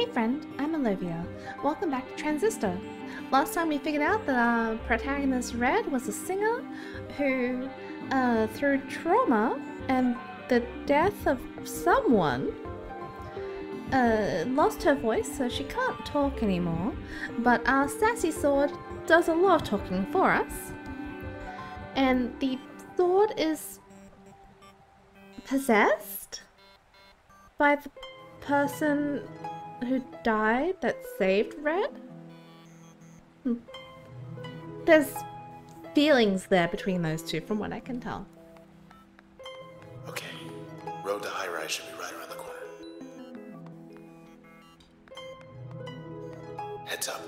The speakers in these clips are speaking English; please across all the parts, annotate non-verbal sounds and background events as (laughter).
Hey friend, I'm Olivia. Welcome back to Transistor. Last time we figured out that our protagonist Red was a singer who, uh, through trauma and the death of someone, uh, lost her voice so she can't talk anymore. But our sassy sword does a lot of talking for us. And the sword is possessed by the person who died that saved Red? Hmm. There's feelings there between those two, from what I can tell. Okay. Road to high rise should be right around the corner. Heads up.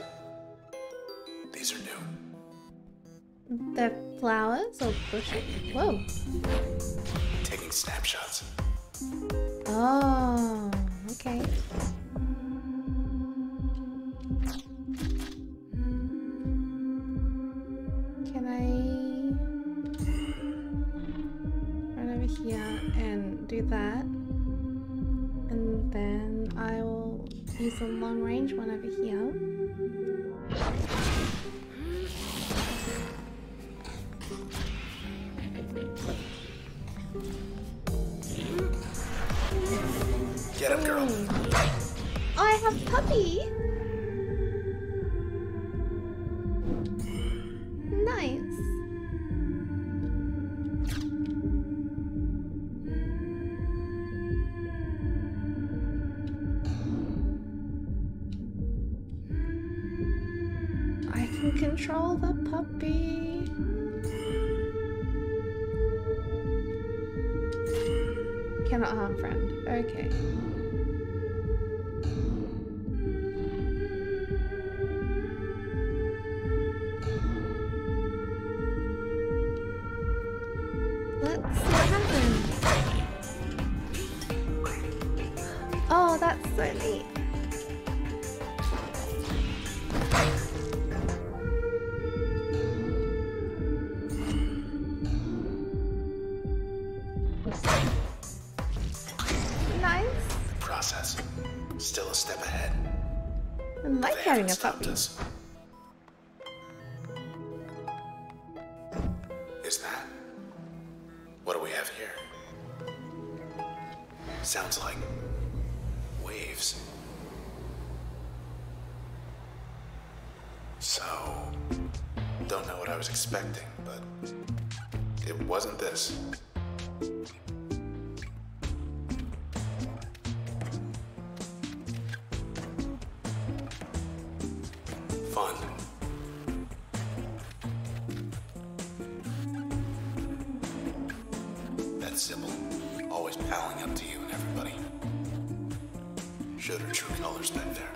These are new. They're flowers or bushes? Whoa. Taking snapshots. Oh, okay. The long range one over here. Fun. That Sybil, always palling up to you and everybody. Showed her true colors back there.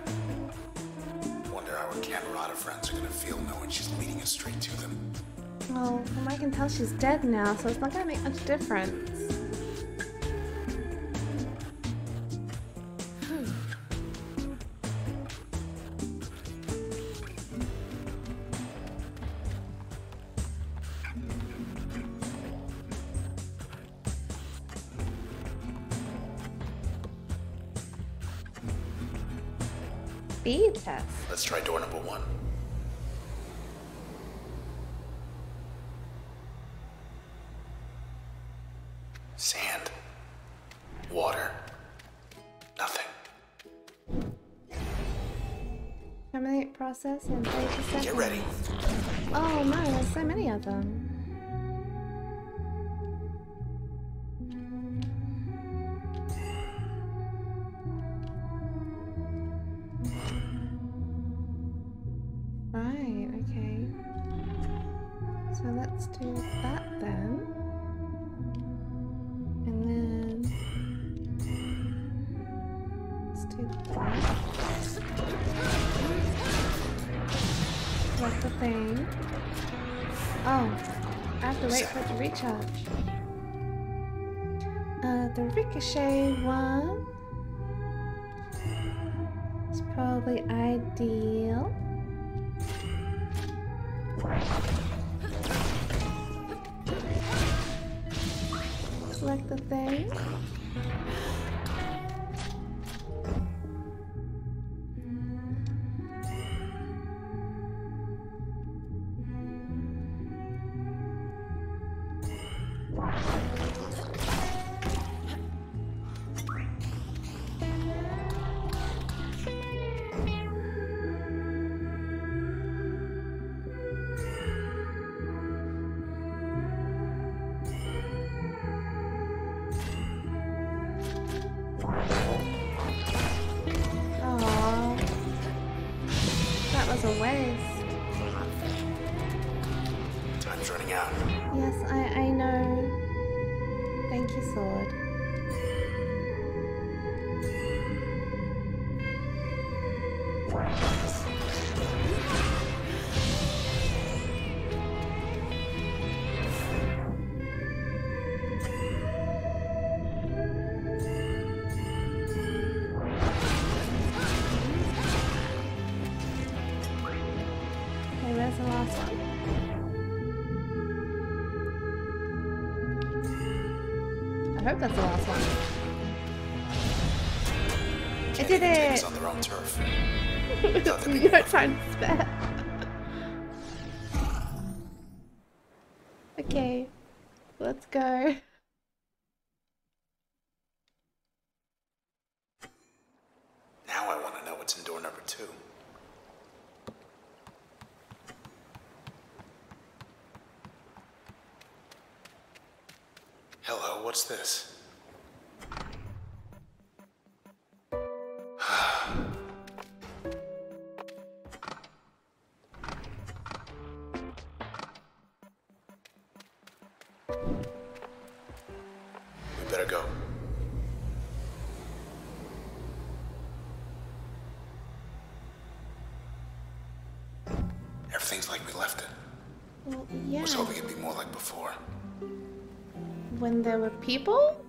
Wonder how her Camerata friends are gonna feel knowing she's leading us straight to them. Well, from I can tell, she's dead now, so it's not gonna make much difference. Process in 30 seconds. Get ready. Oh no, there's so many of them. Recharge. Uh, the ricochet one is probably ideal. Select the thing. I hope that's the last one. I Can't did it! on their own turf. Thought there'd be no time to spare. okay, let's go. When there were people?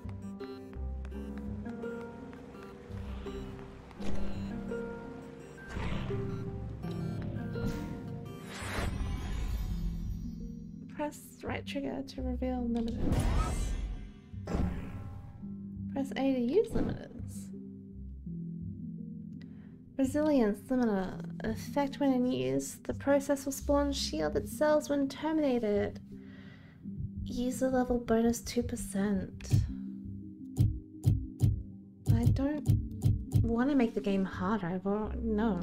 Press right trigger to reveal limiters. Press A to use limiters. Resilience limiter. Effect when in use. The process will spawn shielded cells when terminated. User level bonus 2%. I don't want to make the game harder. I've already, no.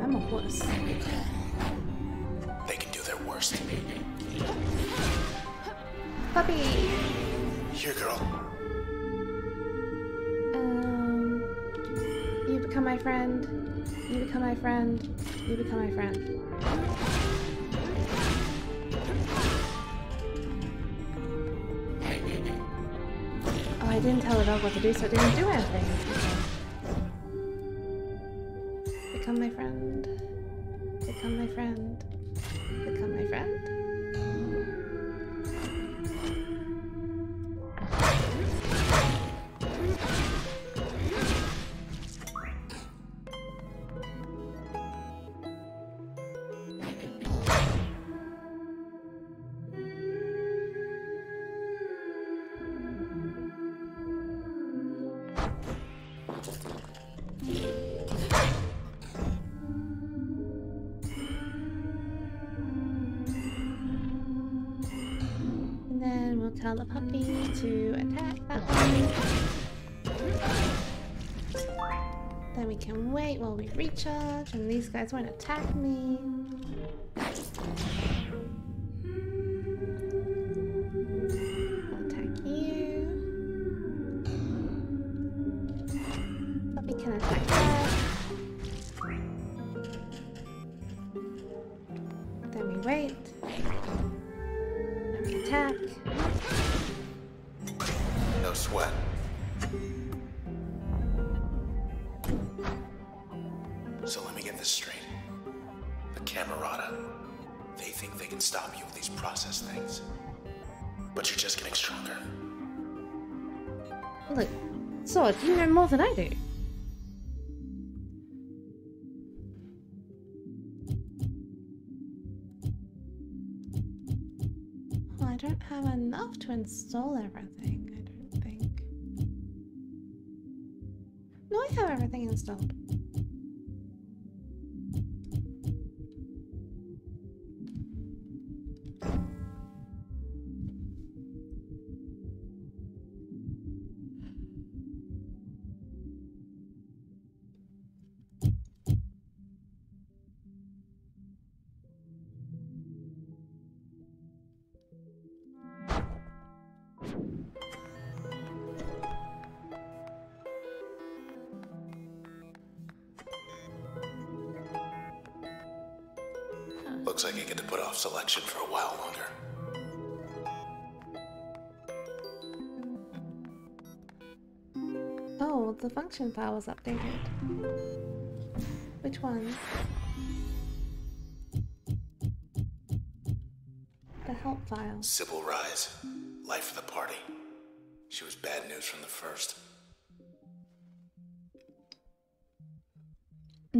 I'm a wuss. They can do their worst. Puppy! Here, girl. Um, you become my friend. You become my friend. You become my friend. I didn't tell the dog what to do, so it didn't do anything. Become my friend. Become my friend. Become my friend. Wait while we recharge, and these guys won't attack me. I'll attack you. Puppy can attack Look, Sword, you know more than I do. Well, I don't have enough to install everything, I don't think. No, I have everything installed. Looks like I get to put off selection for a while longer. Oh, the function file was updated. Which one? The help file. Sybil Reisz. Life of the party. She was bad news from the first.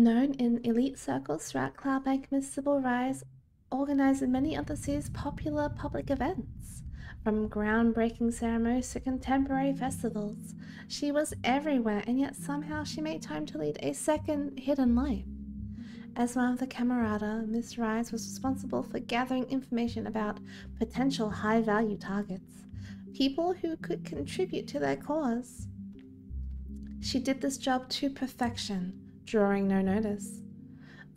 Known in elite circles throughout Cloudbank, Miss Sybil Reisz organized many of the city's popular public events. From groundbreaking ceremonies to contemporary festivals, she was everywhere, and yet somehow she made time to lead a second hidden life. As one of the Camerata, Miss Reisz was responsible for gathering information about potential high value targets, people who could contribute to their cause. She did this job to perfection, drawing no notice,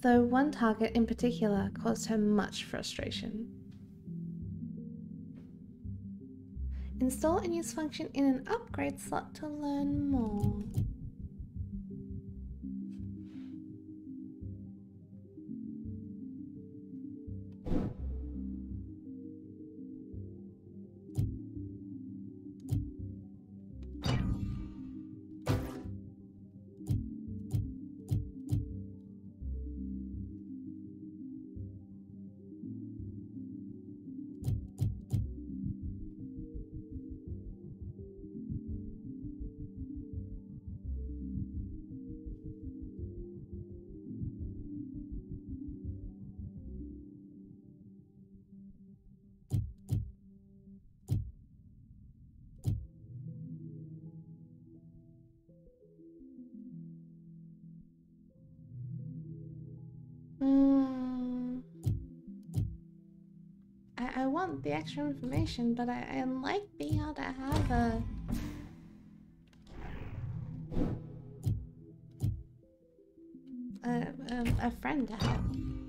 though one target in particular caused her much frustration. Install and use function in an upgrade slot to learn more. Want the extra information, but I, I like being able to have a. A, a, a friend to help.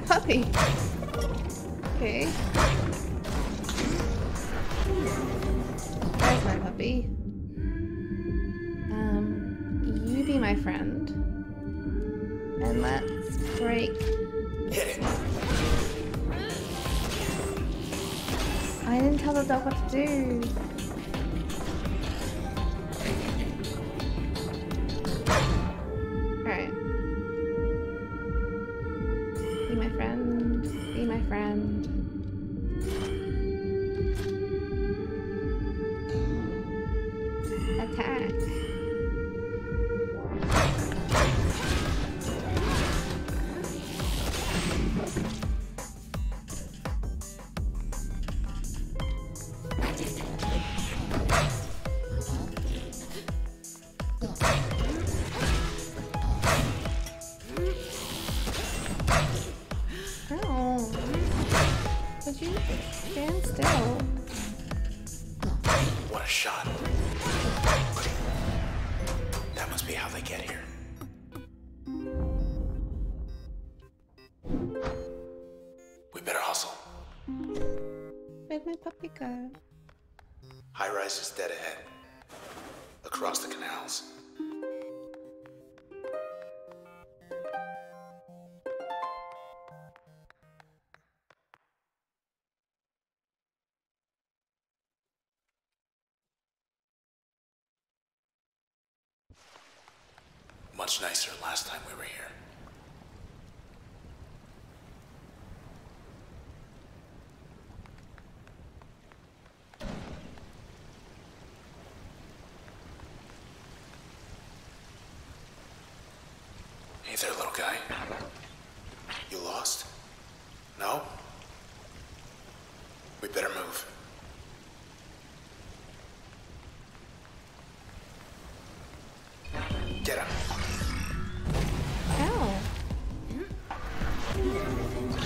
My puppy? Okay. Where's my puppy? Um, you be my friend. And let's break. I didn't tell the dog what to do. High rise is dead ahead. Across the canals. Much nicer last time we were here. There, little guy. You lost? No? We better move. Get him. Ow.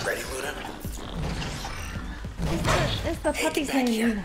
Ready, Luna? It's the, it's the puppy's back name. Luna.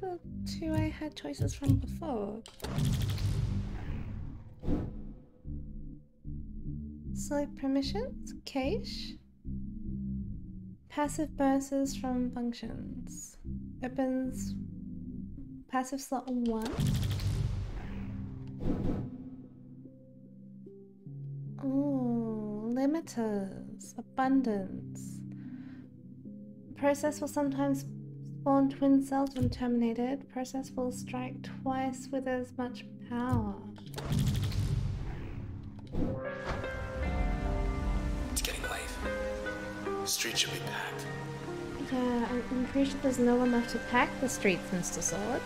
The two I had choices from before. Select permissions, cache, passive bursts from functions, opens passive slot one. Oh, limiters, abundance. Process will sometimes spawn twin cells when terminated. Process will strike twice with as much power. It's getting late. The street should be packed. Yeah, I'm, I'm pretty sure there's no one left to pack the streets, Mr. Sword.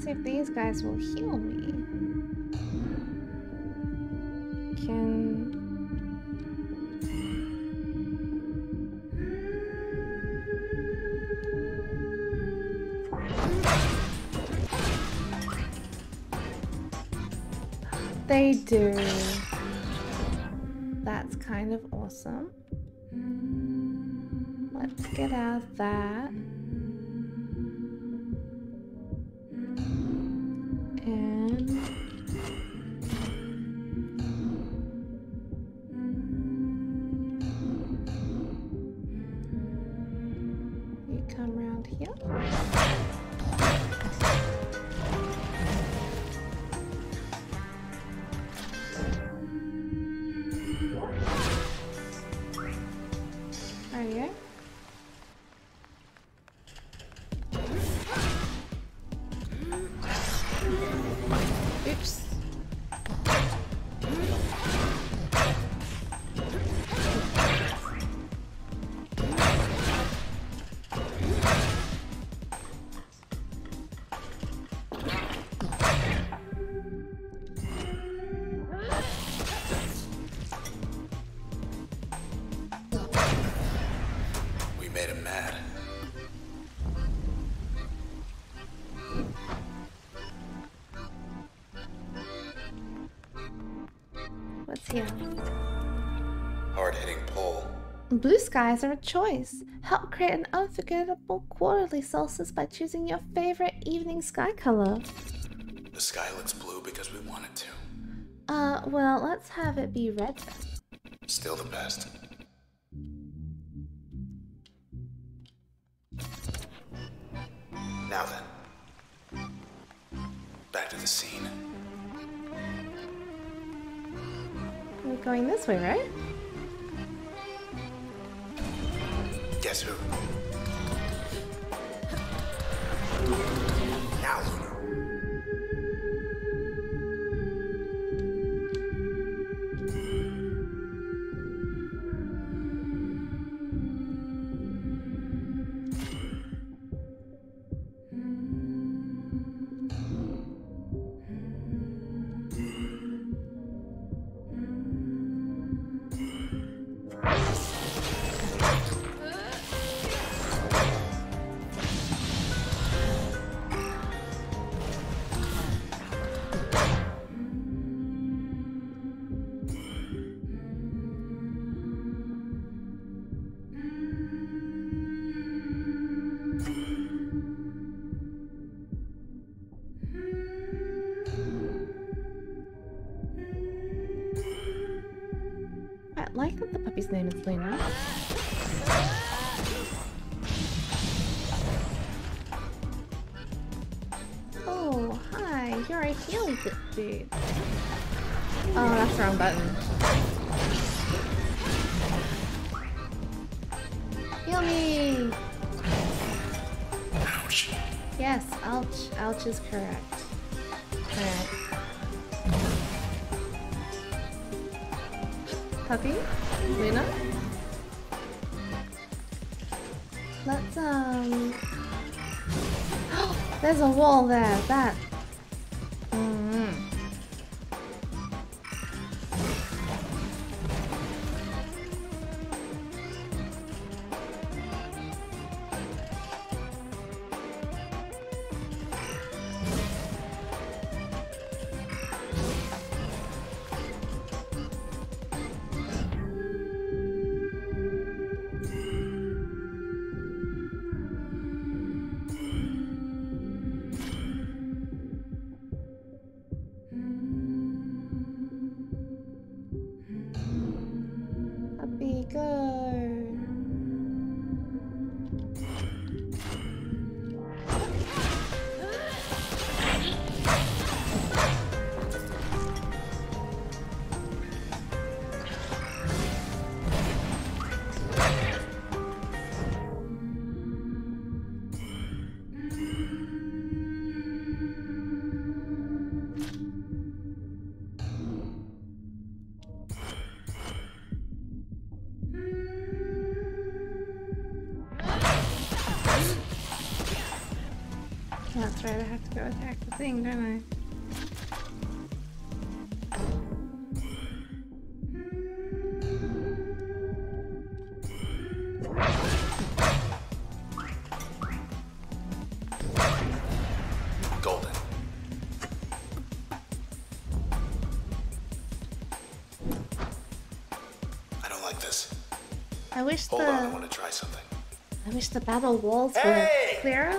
To see if these guys will heal me. Can. They do. That's kind of awesome. Blue skies are a choice. Help create an unforgettable quarterly solstice by choosing your favorite evening sky color. The sky looks blue because we want it to. Uh, well, let's have it be red. Still the best. Now then. Back to the scene. We're going this way, right? Guess who? Now, Luna. Puppy's name is Luna. Oh, hi. You're a healing dude. Oh, that's the wrong button. Heal me! Ouch. Yes, ouch. Ouch is correct. Alright. Puppy? Luna? There's a wall there. That... That's right, I have to go attack the thing, don't I? Golden. I don't like this. I wish Hold on, I want to try something. I wish the battle walls Hey! were clearer.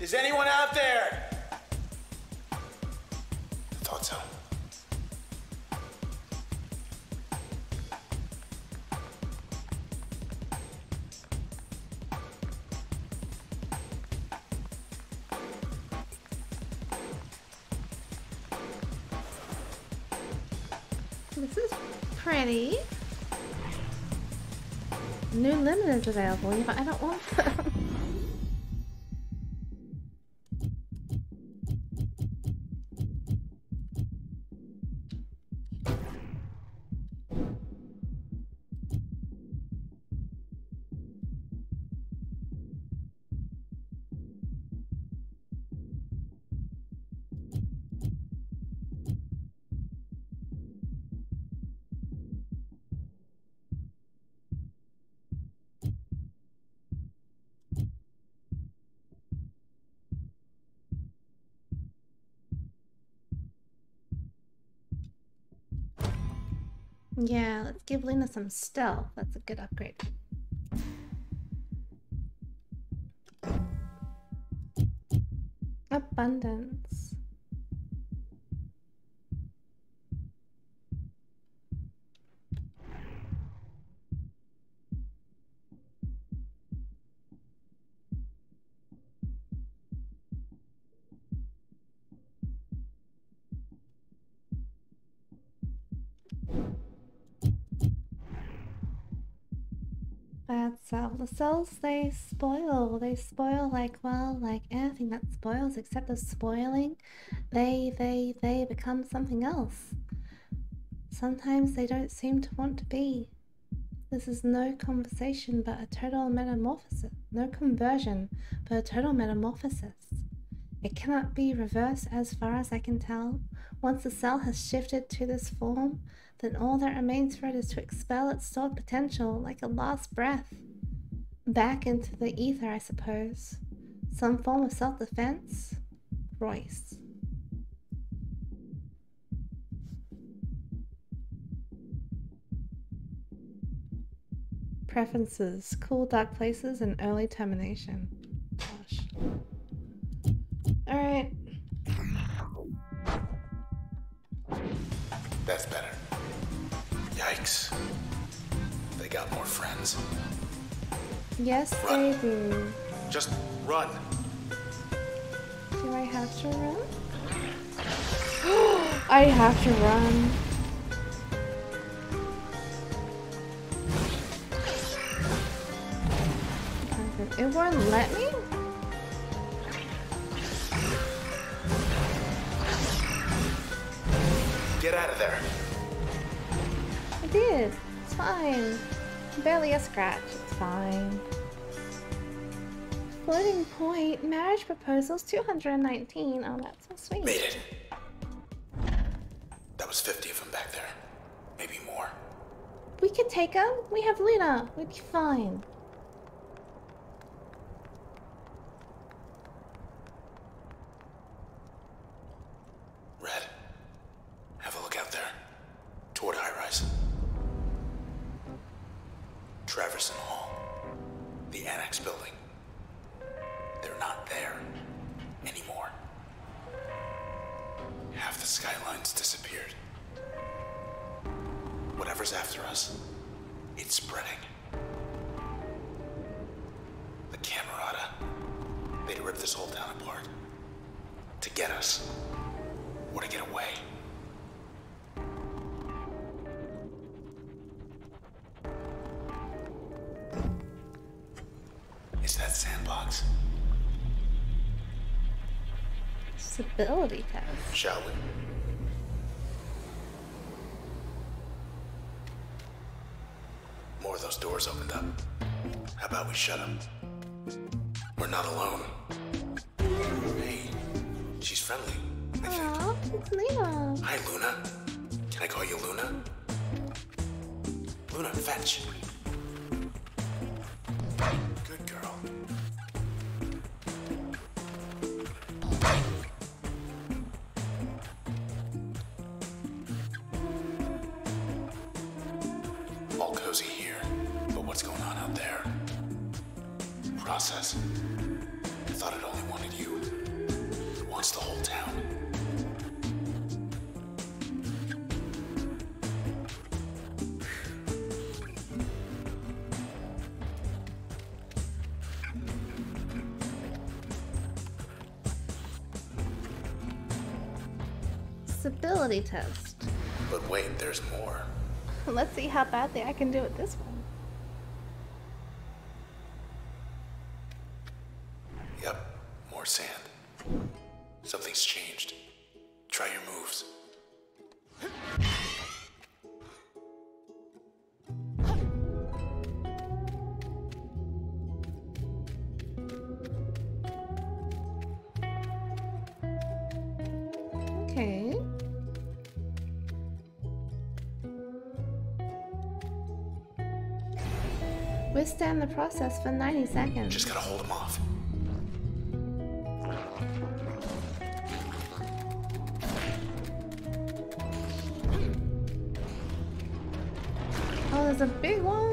Is anyone out there? I thought so. This is pretty. New limit is available. Yeah, but I don't Yeah, let's give Lena some stealth. That's a good upgrade. Abundance. Bad cell. The cells they spoil. They spoil like well, like anything that spoils except the spoiling. They they they become something else. Sometimes they don't seem to want to be. This is no conversation but a total metamorphosis. No conversion, but a total metamorphosis. It cannot be reversed as far as I can tell. Once the cell has shifted to this form, then all that remains for it is to expel its stored potential like a last breath. Back into the ether, I suppose. Some form of self defense? Royce. Preferences cool, dark places, and early termination. Gosh. Alright. That's better. Yikes. They got more friends. Yes, Run. they do. Just run. Do I have to run? (gasps) I have to run. It won't let me? Get out of there. Did. It's fine. Barely a scratch. It's fine. Floating point. Marriage proposals 219. Oh, that's so sweet. Made it. That was 50 of them back there. Maybe more. We could take them. We have Luna. We'd be fine. Red, have a look out there. Toward high rise. Traverson Hall. The annex building. They're not there anymore. Half the skylines disappeared. Whatever's after us, it's spreading. The Camerata. They'd rip this whole town apart. To get us. Or to get away. Stability test. Shall we? More of those doors opened up. How about we shut them? We're not alone. Hey, she's friendly, I think. Aw, it's Luna. Hi, Luna. Can I call you Luna? Luna, fetch. Stability test. But wait, there's more. (laughs) Let's see how badly I can do with this one. Withstand the process for 90 seconds. Just gotta hold him off. Oh, there's a big one.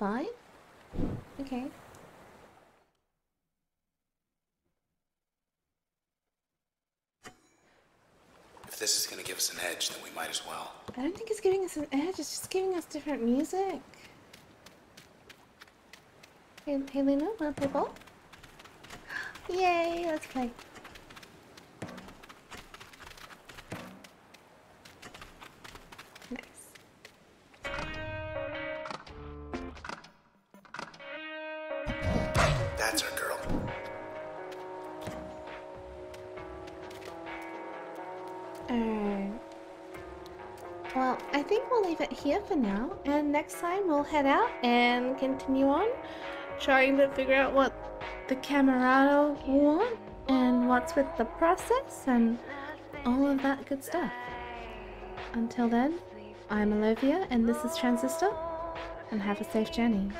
Spy? Okay. If this is gonna give us an edge, then we might as well. I don't think it's giving us an edge, it's just giving us different music. Hey, hey Luna, wanna play ball? (gasps) Yay, let's play. Here for now, and next time we'll head out and continue on trying to figure out what the Camerata want and what's with the process and all of that good stuff. Until then, I'm Olivia and this is Transistor, and have a safe journey.